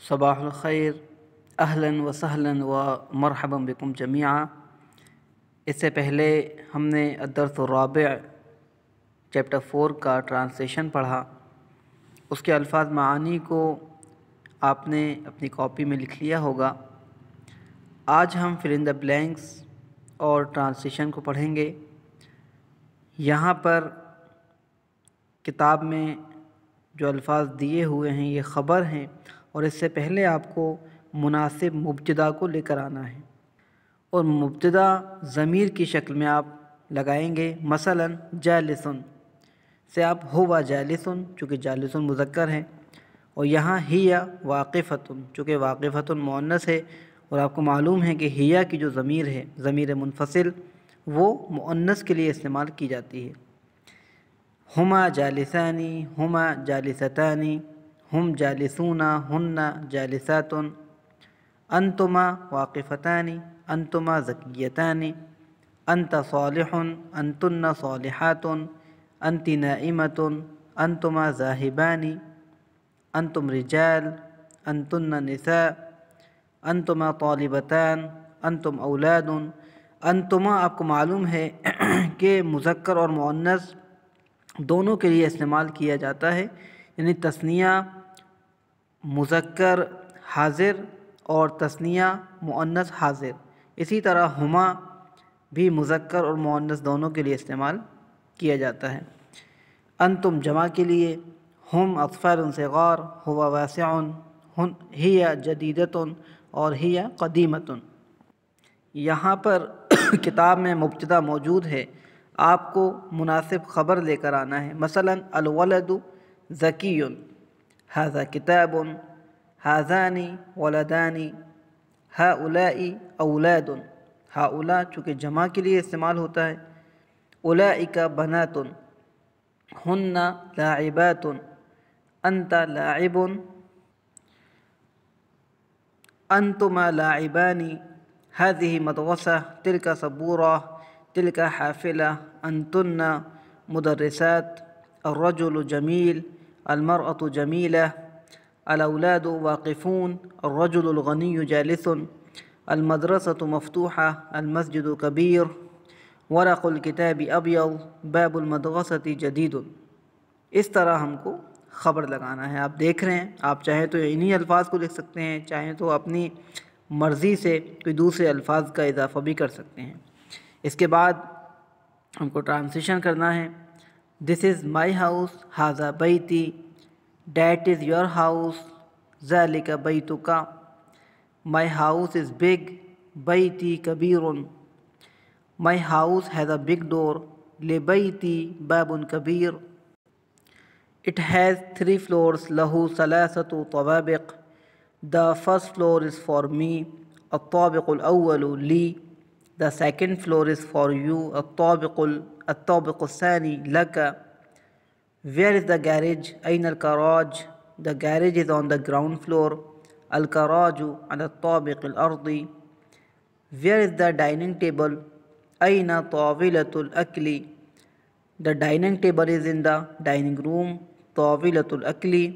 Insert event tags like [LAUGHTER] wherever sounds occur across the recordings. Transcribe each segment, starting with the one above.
صباح الخیر، اہلاً و سہلاً و مرحبا بکم جمیعا اس سے پہلے ہم نے الدرس الرابع، چیپٹر فور کا ٹرانسلیشن پڑھا۔ اس کے الفاظ معانی کو آپ نے اپنی کاپی میں لکھ لیا ہوگا۔ آج ہم فل ان دا بلینکس اور ٹرانسلیشن کو پڑھیں گے۔ یہاں پر کتاب میں جو الفاظ دیے ہوئے ہیں، یہ خبر ہیں۔ اور اس سے پہلے آپ کو مناسب مبتدا کو لے کر آنا ہے۔ اور مبتدا ضمیر کی شکل میں آپ لگائیں گے مثلا جالسن۔ سے آپ ہوا جالسن، چونکہ جالسن مذکر ہے اور یہاں ہیا واقفتن، چونکہ واقفتن مؤنث ہے، اور آپ کو معلوم ہے کہ ہیا کی جو ضمیر ہے، ضمیر منفصل، وہ مؤنث کے لیے استعمال کی جاتی ہے۔ ہما جالسانی، ہما جالستانی ہم جالسون ہن جالسات. انتما واقفتانی انتما ذکیتانی انت صالح، انتن صالحات. انت نائمت، انتما ذاہبانی انتم رجال، انتن نساء. انتما طالبتان، انتم اولاد. انتما، آپ کو معلوم ہے [CLEARS THROAT] کہ مذکر اور مؤنث دونوں کے لیے استعمال کیا جاتا ہے یعنی تثنیہ مذکر، حاضر اور تثنیہ، مؤنث، حاضر۔ اسی طرح ہما بھی مذکر اور مؤنث دونوں کے لیے استعمال کیا جاتا ہے۔ انتم جمع کے لیے، ہم اطفال صغار، ہوا واسع، ہن، ہی جدیدتن اور ہی قدیمتن یہاں پر [COUGHS] کتاب میں مبتدا موجود ہے۔ آپ کو مناسب خبر لے کر آنا ہے۔ مثلا، الولد ذکی کتاب حاضانی ولدانی ہا اولائی أولاد. اولا چونکہ جمع کے لیے استعمال ہوتا ہے اولائک بنات. ہن لاعبات. أنت لاعب. أنتما لاعبانی هذه مدرسة تلك سبورة تلك حافلة. أنتن مدرسات. الرجل جميل. المرأة جميلة، الأولاد واقفون، الرجل الغني جالس، المدرسة مفتوحة، المسجد كبير، ورق الكتاب أبيض، باب المدرسة جديد. اس طرح ہم کو خبر لگانا ہے۔ آپ دیکھ رہے ہیں، آپ چاہیں تو انہی الفاظ کو لکھ سکتے ہیں، چاہیں تو اپنی مرضی سے کوئی دوسرے الفاظ کا اضافہ بھی کر سکتے ہیں۔ اس کے بعد ہم کو ٹرانسلیشن کرنا ہے۔ This is my house, Haza Baiti. That is your house, Zalika Baituka. My house is big, Baiti Kabirun. My house has a big door, Le baiti Babun Kabir. It has three floors, Lahu Salasatu Tawabiq. The first floor is for me, At-Tabiq Al-Awwalu Li. The second floor is for you. الطابق الطابق الثاني لك. Where is the garage? أين الكراج? The garage is on the ground floor. الكراج على الطابق الأرضي. Where is the dining table? أين طاولة الأكل? The dining table is in the dining room. طاولة الأكل.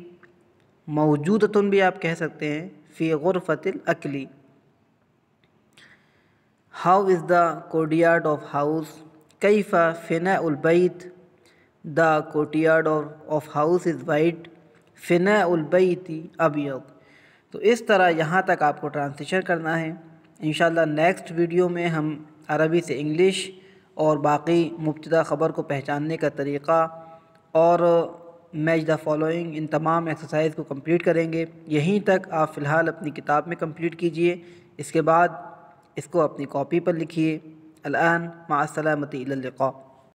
موجودتن بھی آپ کہہ سکتے ہیں فی غرفت الاکلی how is the courtyard of house کیفا فنا البیت the courtyard of house is white فنا البیتی ابیض تو اس طرح یہاں تک آپ کو ٹرانسلیشن کرنا ہے. انشاءاللہ نیکسٹ ویڈیو میں ہم عربی سے انگلش اور باقی مبتدا خبر کو پہچاننے کا طریقہ اور میچ دا فالوئنگ ان تمام ایکسرسائز کو کمپلیٹ کریں گے. یہیں تک آپ فی الحال اپنی کتاب میں کمپلیٹ کیجیے. اس کے بعد اس کو اپنی کاپی پر لکھیے۔ الان مع السلامتی اللقاء۔